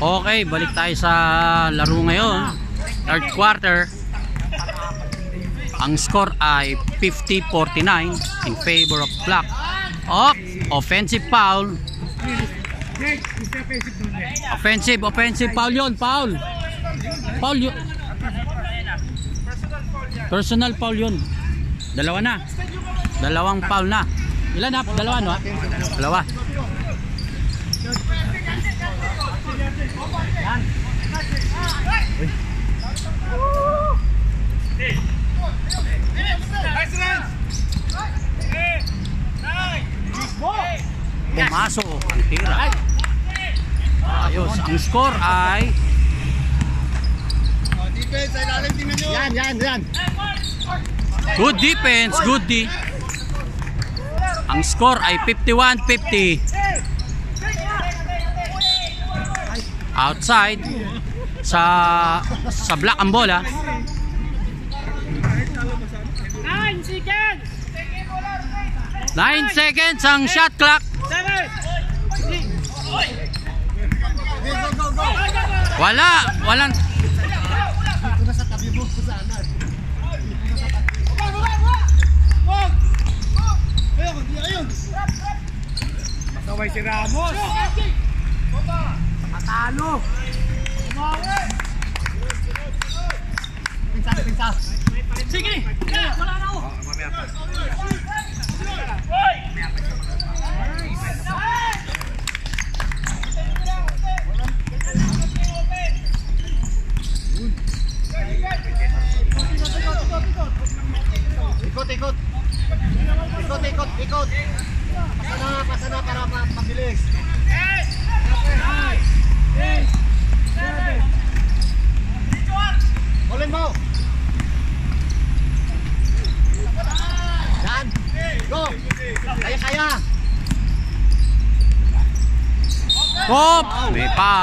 Okay, balik tayo sa laro ngayon. Third quarter. Ang score ay 50-49 in favor of Black. Oh, offensive foul. Offensive, offensive foul yun, foul. Foul yun. Personal foul yun. Dalawa na. Dalawang foul na. Ilan na? Dalawa no? Dalawa. Pumasok ang tira. Ayos. Ang score ay Defense, ay lalim tingnan nyo. Yan, yan, yan. good defense, good D. Ang score ay 51-50. Outside sa sa black ang bola. 9 seconds! 9 seconds ang shot clock. 7! Go, go, go. Wala, walang. Ayun, ayun. Kasaway si Ramos! Matalo! Pinsa, pinsa. Sige! Wala na ako! Ikot, ikot. Ikot, ikot, ikot. Pasa na, pasa na para ma- mabilis. Ulin กบนี่เป้า